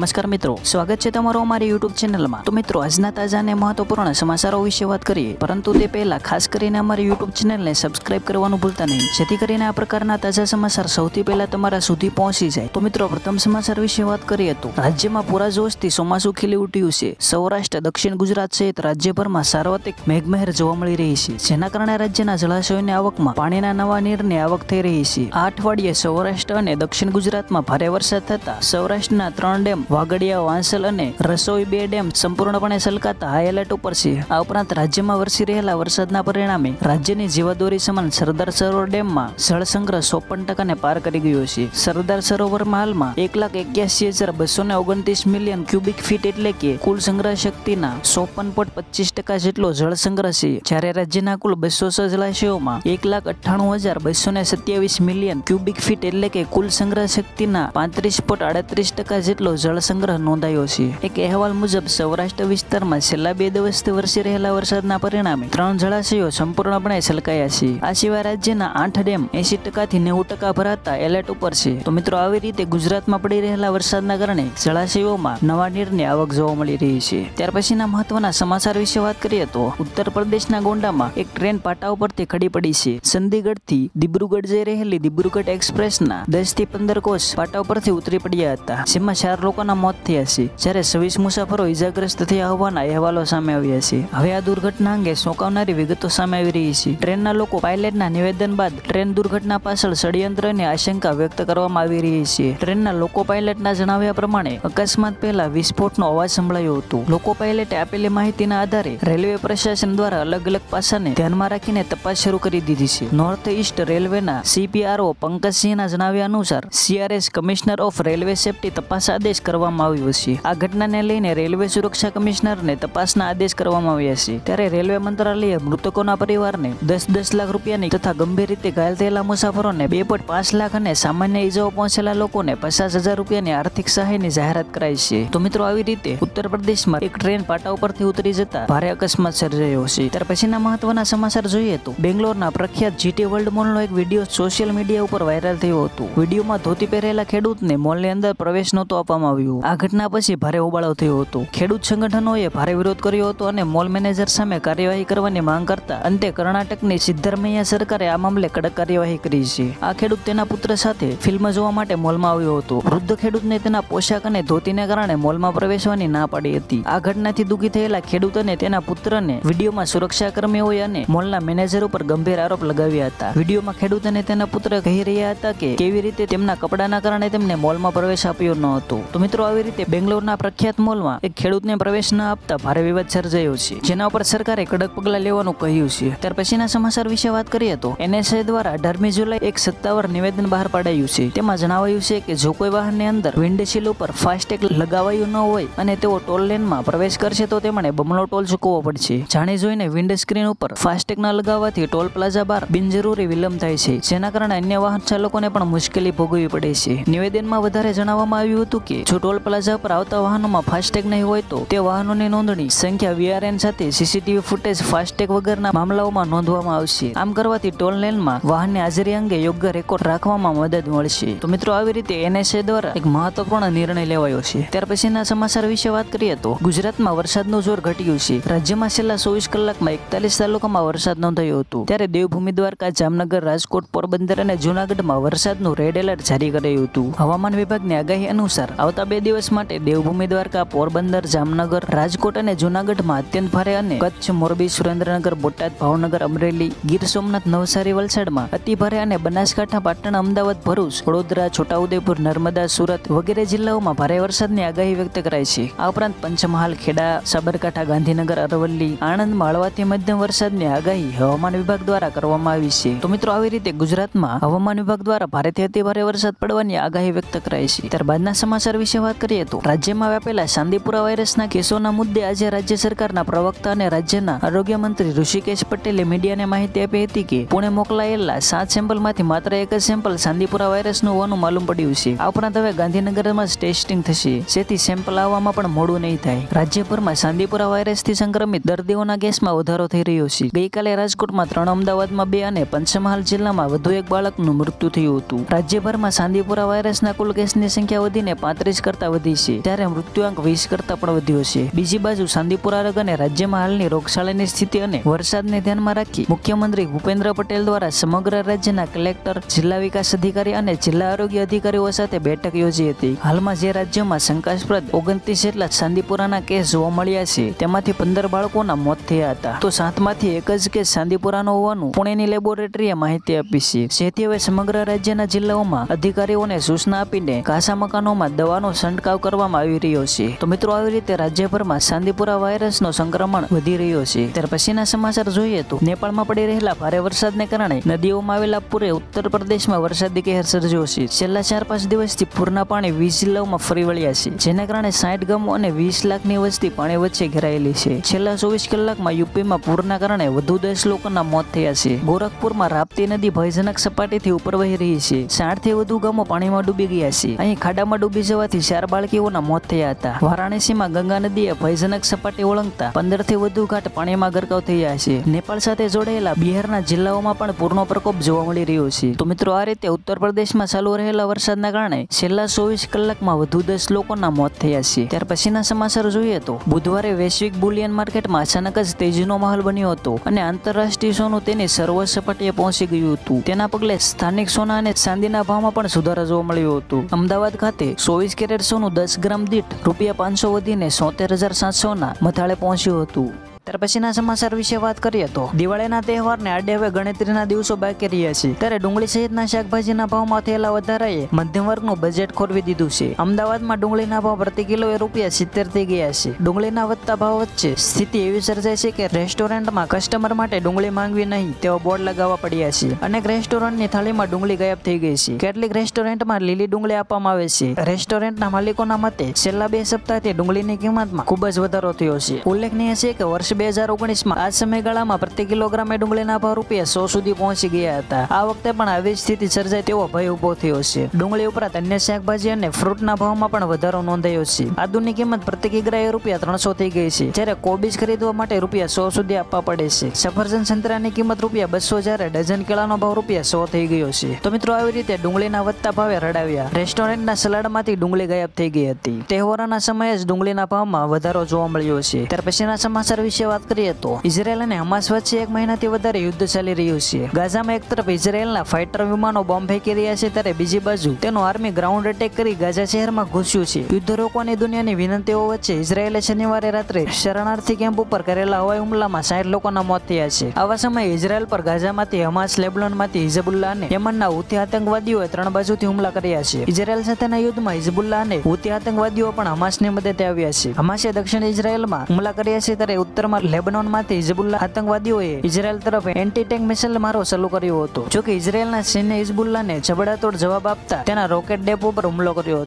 નમસ્કાર મિત્રો, સ્વાગત છે તમારું અમારી યુટ્યુબ ચેનલમાં તો મિત્રો, આજના તાજા અને મહત્વપૂર્ણ સમાચારો વિશે વાત કરીએ, પરંતુ તે પહેલા ખાસ કરીને અમારી યુટ્યુબ ચેનલને સબસ્ક્રાઇબ કરવાનું ભૂલતા નહીં. જેથી કરીને આ પ્રકારના તાજા સમાચાર સૌથી પહેલા તમારા સુધી પહોંચી જાય. તો મિત્રો, પ્રથમ સમાચાર વિશે વાત કરીએ તો, રાજ્યમાં પૂરા જોશથી ચોમાસું ખીલી ઉઠ્યું છે. સૌરાષ્ટ્ર, દક્ષિણ ગુજરાત સહિત રાજ્યભરમાં સાર્વત્રિક મેઘમહેર જોવા મળી રહી છે. જેના કારણે રાજ્યના જળાશયોની આવકમાં પાણીના નવા નીરની આવક થઈ રહી છે. આ અઠવાડિયે સૌરાષ્ટ્ર અને દક્ષિણ ગુજરાતમાં ભારે વરસાદ થતા સૌરાષ્ટ્રના ત્રણ ડેમ વાગડિયા, વાંસલ અને રસોઈ બે ડેમ સંપૂર્ણપણે સલકાતા હાઈ એલર્ટ ઉપર છે. આ ઉપરાંત રાજ્યમાં વરસી રહેલા વરસાદના પરિણામે રાજ્યની જીવાદોરી સમાન સરદાર સરોવર ડેમમાં જળ સંગ્રહ ચોપન ટકાને પાર કરી ગયો છે. સરદાર સરોવરમાં હાલમાં એક લાખ એક્યાસી હજાર બસો ને ઓગણત્રીસ મિલિયન ક્યુબિક ફીટ એટલે કે કુલ સંગ્રહ શક્તિના ચોપન પોઈન્ટ પચીસ ટકા જેટલો જળ સંગ્રહ છે. જ્યારે રાજ્યના કુલ બસો છ જળાશયોમાં એક લાખ અઠ્ઠાણું હજાર બસો ને સત્યાવીસ મિલિયન ક્યુબિક ફીટ એટલે કે કુલ સંગ્રહ શક્તિના પાંત્રીસ પોઈન્ટ આડત્રીસ ટકા જેટલો જળ સંગ્રહ નોંધાયો છે. એક અહેવાલ મુજબ, સૌરાષ્ટ્ર વિસ્તારમાં છેલ્લા બે દિવસથી વરસી રહેલા વરસાદના પરિણામે ત્રણ જળાશયો સંપૂર્ણપણે છલકાયા છે. આ સિવાય રાજ્યના આઠ ડેમ એસી ટકાથી નેવું ટકા ભરાતા એલર્ટ ઉપર છે. તો મિત્રો, આવી રીતે ગુજરાતમાં પડી રહેલા વરસાદના કારણે જળાશયોમાં નવા નીરની આવક જોવા મળી રહી છે. ત્યાર પછીના મહત્વના સમાચાર વિશે વાત કરીએ તો ઉત્તર પ્રદેશના ગોંડામાં એક ટ્રેન પાટા ઉપરથી ખડી પડી છે. ચંદીગઢથી દિબ્રુગઢ જઈ રહેલી દિબ્રુગઢ એક્સપ્રેસના દસથી પંદર કોચ પાટા ઉપરથી ઉતરી પડ્યા હતા, જેમાં ચાર લોકોના મોત થયા છે જ્યારે છવ્વીસ મુસાફરો ઇજાગ્રસ્ત થયા હોવાના અહેવાલો સામે આવ્યા છે હવે આ દુર્ઘટના અંગે ચોંકાવનારી વિગતો સામે આવી રહી છે. ટ્રેનના લોકો પાયલટના નિવેદન બાદ ટ્રેન દુર્ઘટના પાછળ ષડયંત્રની આશંકા વ્યક્ત કરવામાં આવી રહી છે. ટ્રેનના લોકો પાયલટના જણાવ્યા પ્રમાણે, અકસ્માત પહેલા વિસ્ફોટનો અવાજ સંભળાયો હતો. લોકો પાયલટે આપેલી માહિતીના આધારે રેલવે પ્રશાસન દ્વારા અલગ અલગ પાસાને ધ્યાનમાં રાખીને તપાસ શરૂ કરી દીધી છે. નોર્થ ઈસ્ટ રેલવેના સીપીઆરઓ પંકજસિંહના જણાવ્યા અનુસાર, CRS commissioner of railway safety તપાસ આદેશ કરવામાં આવ્યો છે. આ ઘટનાને લઈને રેલવે સુરક્ષા કમિશનરને તપાસના આદેશ કરવામાં આવ્યા છે. ત્યારે રેલવે મંત્રાલયે મૃતકોના પરિવારને દસ દસ લાખ રૂપિયાની તથા ગંભીર રીતે ઘાયલ થયેલા મુસાફરોને બે પાંચ લાખ અને સામાન્ય ઇજાઓ પહોંચેલા લોકોને પચાસ હજાર રૂપિયાની આર્થિક સહાયની જાહેરાત કરાઈ છે. તો મિત્રો, આવી રીતે ઉત્તર પ્રદેશમાં એક ટ્રેન પાટા ઉપરથી ઉતરી જતા ભારે અકસ્માત સર્જાયો છે. ત્યાર પછીના મહત્વના સમાચાર જોઈએ તો બેંગ્લોરના પ્રખ્યાત જીટી વર્લ્ડ મોલનો એક વીડિયો સોશિયલ મીડિયા ઉપર વાયરલ થયો હતો. વિડીયોમાં ધોતી પહેરેલા ખેડૂતને મોલની અંદર પ્રવેશ નહોતો આપવામાં આવ્યો. આ ઘટના પછી ભારે હોબાળો થયો હતો. ખેડૂત સંગઠનોએ ભારે વિરોધ કર્યો હતો અને મોલ મેનેજર સામે કાર્યવાહી કરવાની માંગ કરતા અંતે કર્ણાટકની સિદ્ધરમૈયા સરકારે આ મામલે કડક કાર્યવાહી કરી છે. આ ખેડૂત તેના પુત્ર સાથે ફિલ્મ જોવા માટે મોલમાં આવ્યો હતો. વૃદ્ધ ખેડૂતને તેના પોશાક અને ધોતીને કારણે મોલમાં પ્રવેશવાની ના પાડી હતી. આ ઘટનાથી દુઃખી થયેલા ખેડૂત અને તેના પુત્રને વિડીયોમાં સુરક્ષા કર્મીઓ અને મોલના મેનેજર ઉપર ગંભીર આરોપ લગાવ્યા હતા. વિડીયોમાં ખેડૂત અને તેના પુત્ર કહી રહ્યા હતા કે કેવી રીતે તેમના કપડાના કારણે તેમને મોલમાં પ્રવેશ આપ્યો ન હતો. તો મિત્રો આવી રીતે બેંગ્લોરના પ્રખ્યાત મોલમાં એક ખેડૂતને પ્રવેશ ન આપતા ભારે વિવાદ સર્જાયો છે. જેના ઉપર સરકારે કડક પગલાં લેવાનું કહ્યું છે. ત્યાર પછીના સમાચાર વિશે વાત કરીએ તો, એનએસએ દ્વારા અઢારમી જુલાઈ એક સત્તાવાર નિવેદન બહાર પાડાયું છે. તેમાં જણાવાયું છે કે, જો કોઈ વાહનની અંદર વિન્ડશીલ ઉપર ફાસ્ટેગ લગાવાયું ન હોય અને તેઓ ટોલ લેનમાં પ્રવેશ કરશે, તો તેમણે બમણો ટોલ ચૂકવવો પડશે. જાણી જોઈને વિન્ડ સ્ક્રીન ઉપર ફાસ્ટેગ ન લગાવવાથી ટોલ પ્લાઝા બહાર બિનજરૂરી વિલંબ થાય છે. જેના કારણે અન્ય વાહન ચાલકોને પણ મુશ્કેલી ભોગવવી પડે છે. નિવેદનમાં વધારે જણાવવામાં આવ્યું હતું કે, જો ટોલ પ્લાઝા પર આવતા વાહનોમાં ફાસ્ટેગ નહીં હોય તો તે વાહનોની નોંધણી સંખ્યા વીઆરએન સાથે સીસીટીવી ફૂટેજ ફાસ્ટેગ વગરના મામલાઓમાં નોંધવામાં આવશે. આમ કરવાથી ટોલ લેનમાં વાહનની હાજરી અંગે યોગ્ય રેકોર્ડ રાખવામાં મદદ મળશે. તો મિત્રો, આવી રીતે એનએસએ દ્વારા એક મહત્વપૂર્ણ નિર્ણય લેવાયો છે. ત્યાર પછીના સમાચાર વિશે વાત કરીએ તો ગુજરાતમાં વરસાદનું જોર ઘટ્યું છે. રાજ્યમાં છેલ્લા ચોવીસ કલાકમાં એકતાલીસ તાલુકામાં વરસાદ નોંધાયો હતો. ત્યારે દેવભૂમિ દ્વારકા, જામનગર, રાજકોટ, પોરબંદર અને જૂનાગઢમાં વરસાદનું રેડ એલર્ટ જારી કરાયું હતું. હવામાન વિભાગની આગાહી અનુસાર આવતા બે દિવસ માટે દેવભૂમિ દ્વારકા, પોરબંદર, જામનગર, રાજકોટ અને જૂનાગઢમાં અત્યંત ભારે અને કચ્છ, મોરબી, સુરેન્દ્રનગર, બોટાદ, ભાવનગર, અમરેલી, ગીર સોમનાથ, નવસારી, વલસાડમાં અતિ ભારે અને બનાસકાંઠા, પાટણ, અમદાવાદ, ભરૂચ, વડોદરા, છોટાઉદેપુર, નર્મદા, સુરત વગેરે જિલ્લાઓમાં ભારે વરસાદની આગાહી વ્યક્ત કરાઈ છે. આ ઉપરાંત પંચમહાલ, ખેડા, સાબરકાંઠા, ગાંધીનગર, અરવલ્લી, આણંદ, માળવાથી મધ્યમ વરસાદની આગાહી હવામાન વિભાગ દ્વારા કરવામાં આવી છે. તો મિત્રો, આવી રીતે ગુજરાતમાં હવામાન વિભાગ દ્વારા ભારેથી અતિ ભારે વરસાદ પડવાની આગાહી વ્યક્ત કરાઈ છે. ત્યારબાદના સમાચાર વિશે વાત કરીએ તો રાજ્યમાં વ્યાપેલા ચાંદીપુરા વાયરસના કેસોના મુદ્દે આજે રાજ્ય સરકારના પ્રવક્તા અને રાજ્યના આરોગ્ય મંત્રી ઋષિકેશ પટેલે મીડિયાને માહિતી આપી હતી કે પુણે મોકલાયેલા સાત સેમ્પલમાંથી માત્ર એક જ સેમ્પલ ચાંદીપુરા વાયરસનું હોવાનું માલુમ પડ્યું છે. આ ઉપરાંત હવે ગાંધીનગરમાં જ ટેસ્ટિંગ થશે. જેથી સેમ્પલ આવવામાં પણ મોડું નહીં થાય. રાજ્યભરમાં ચાંદીપુરા વાયરસથી સંક્રમિત દર્દીઓના કેસમાં વધારો થઈ રહ્યો છે. ગઈકાલે રાજકોટમાં ત્રણ, અમદાવાદમાં બે અને પંચમહાલ જિલ્લામાં વધુ એક બાળકનું મૃત્યુ થયું હતું. રાજ્યભરમાં ચાંદીપુરા વાયરસના કુલ કેસની સંખ્યા વધીને પાંત્રીસ કરતા વધી છે, ત્યારે મૃત્યુઆંક વીસ કરતા પણ વધ્યો છે. બીજી બાજુ શાંતિપુરા અને રાજ્યમાં હાલની રોગશાળાની સ્થિતિ અને વરસાદને ધ્યાનમાં રાખી મુખ્યમંત્રી ભૂપેન્દ્ર પટેલ દ્વારા સમગ્ર રાજ્યના કલેક્ટર, જિલ્લા વિકાસ અધિકારી અને જિલ્લા આરોગ્ય અધિકારીઓ સાથે બેઠક યોજી હતી. હાલમાં જે રાજ્યમાં શંકાસ્પદ ઓગણત્રીસ જેટલા સાંદીપુરાના કેસ જોવા મળ્યા છે, તેમાંથી પંદર બાળકોના મોત થયા હતા. તો સાતમાંથી એક જ કેસ સાંદીપુરાનો હોવાનું પુણેની લેબોરેટરીએ માહિતી આપી છે. જેથી હવે સમગ્ર રાજ્યના જિલ્લાઓમાં અધિકારીઓને સૂચના આપીને કાસા મકાનોમાં દવાનો છંટકાવ કરવામાં આવી રહ્યો છે. તો મિત્રો, આવી રીતે રાજ્યભરમાં ચાંદીપુરા વાયરસનો સંક્રમણ વધી રહ્યો છે. ત્યારે પછીના સમાચાર જોઈએ તો, નેપાળમાં પડી રહેલા ભારે વરસાદને કારણે નદીઓમાં આવેલા પૂરે ઉત્તર પ્રદેશમાં વરસાદી કહેર સર્જ્યો છે. છેલ્લા ચાર પાંચ દિવસથી પૂરના પાણી વીસ જિલ્લાઓમાં ફરી વળ્યા છે, જેના કારણે સાઠ ગામો અને વીસ લાખની વસ્તી પાણી વચ્ચે ઘેરાયેલી છે. છેલ્લા ચોવીસ કલાકમાં યુપીમાં પૂરના કારણે વધુ દસ લોકોના મોત થયા છે. ગોરખપુરમાં રાપ્તી નદી ભયજનક સપાટીથી ઉપર વહી રહી છે. સાઠથી વધુ ગામો પાણીમાં ડૂબી ગયા છે. અહીં ખાડામાં ડૂબી જવાથી ચાર બાળકીઓના મોત થયા હતા. વારાણસીમાં ગંગા નદીએ ભયજનક સપાટી ઓળંગતા પંદરથી વધુ ઘાટ પાણીમાં ગરકાવ થયા છે. નેપાળ સાથે જોડાયેલા બિહારના જિલ્લાઓમાં પણ પૂરનો પ્રકોપ જોવા મળી રહ્યો છે. તો મિત્રો, આ રીતે ઉત્તર પ્રદેશમાં ચાલુ રહેલા વરસાદના કારણે છેલ્લા ચોવીસ કલાકમાં વધુ દસ લોકોના મોત થયા છે. ત્યાર પછીના સમાચાર જોઈએ તો, બુધવારે વૈશ્વિક બુલિયન માર્કેટમાં અચાનક જ તેજીનો માહોલ બન્યો હતો અને આંતરરાષ્ટ્રીય સોનું તેની સર્વ સપાટીએ પહોંચી ગયું હતું. તેના પગલે સ્થાનિક સોના અને ચાંદીના ભાવમાં પણ સુધારો જોવા મળ્યો હતો. અમદાવાદ ખાતે ચોવીસ કેરેટ સોનું દસ ગ્રામ દીઠ રૂપિયા પાંચસો વધીને સોતેર હજાર સાતસોના મથાળે પહોંચ્યું હતું. ત્યાર પછીના સમાચાર વિશે વાત કરીએ તો દિવાળીના તહેવારને આડે હવે ગણતરીના દિવસો બાકી રહ્યા છે. ત્યારે ડુંગળી સહિતના શાકભાજીના ભાવમાં થયેલા વધારાએ મધ્યમ વર્ગનું બજેટ ખોરવી દીધું છે. અમદાવાદમાં ડુંગળીના ભાવ પ્રતિ કિલો એ રૂપિયા સિત્તેર થઈ ગયા છે. ડુંગળીના વધતા ભાવ વચ્ચે સ્થિતિ એવી સર્જાય છે કે રેસ્ટોરન્ટમાં કસ્ટમર માટે ડુંગળી માંગવી નહીં તેવા બોર્ડ લગાવવા પડ્યા છે. અનેક રેસ્ટોરન્ટની થાળીમાં ડુંગળી ગાયબ થઈ ગઈ છે. કેટલીક રેસ્ટોરન્ટમાં લીલી ડુંગળી આપવામાં આવે છે. રેસ્ટોરન્ટના માલિકોના મતે છેલ્લા બે સપ્તાહથી ડુંગળીની કિંમતમાં ખૂબ જ વધારો થયો છે. ઉલ્લેખનીય છે કે વર્ષ બે હજાર ઓગણીસમાં આ સમયગાળામાં પ્રતિ કિલોગ્રામે ડુંગળીના ભાવ રૂપિયા સો સુધી પહોંચી ગયા હતા. આ વખતે પણ આવી સ્થિતિ સર્જાય તેવો ભય ઊભો થયો છે. ડુંગળી ઉપરાંત અન્ય શાકભાજી અને ફ્રૂટના ભાવમાં પણ વધારો નોંધાયો છે. આદુની કિંમત પ્રતિ કિગ્રાએ રૂપિયા ત્રણસો થઈ ગઈ છે, જ્યારે કોબીજ ખરીદવા માટે રૂપિયા સો સુધી આપવા પડે છે. સફરજન સંતરાની કિંમત રૂપિયા બસો જ્યારે ડઝન કેળાનો ભાવ રૂપિયા સો થઈ ગયો છે. તો મિત્રો, આવી રીતે ડુંગળીના વધતા ભાવે રડાવ્યા. રેસ્ટોરન્ટના સલાડમાંથી ડુંગળી ગાયબ થઈ ગઈ હતી. તહેવારોના સમયે જ ડુંગળીના ભાવમાં વધારો જોવા મળ્યો છે. ત્યાર પછીના સમાચાર વિશે વાત કરીએ તો ઇઝરાયલ અને હમાસ વચ્ચે એક મહિનાથી વધારે યુદ્ધ ચાલી રહ્યું છે. ગાઝામાં એક તરફ ઇઝરાયલના ફાઇટર વિમાનો બોમ્બ ફેંકી રહ્યા છે ત્યારે બીજી બાજુ તેનો આર્મી ગ્રાઉન્ડ એટેક કરી ગાઝા શહેરમાં ઘૂસ્યું છે. યુદ્ધ રોકવાની દુનિયાની વિનંતીઓ વચ્ચે ઇઝરાયેલે શનિવારે રાત્રે શરણાર્થી કેમ્પ ઉપર કરેલા હવાઈ હુમલામાં સાઠ લોકોના મોત થયા છે. આવા સમયે ઇઝરાયલ પર ગાઝામાંથી હમાસ લેબલોનમાંથી હિઝબુલ્લા અને યમનના હુતી આતંકવાદીઓએ ત્રણ બાજુથી હુમલા કર્યા છે. ઇઝરાયલ સાથેના યુદ્ધમાં હિઝબુલ્લા અને હુતી આતંકવાદીઓ પણ હમાસની મદદે આવ્યા છે. હમાસે દક્ષિણ ઇઝરાયલમાં હુમલા કર્યા છે ત્યારે ઉત્તરમાં લેબનોનમાંથી હિઝબુલ્લા આતંકવાદીઓએ ઇઝરાયલ તરફ એન્ટી ટેન્ક મિસાઇલ મારો શરૂ કર્યો હતો. જોકે ઇઝરાયલના સૈન્ય હિઝબુલ્લાને જબડાતોડ જવાબ આપતા તેના રોકેટ ડેપો પર હુમલો કર્યો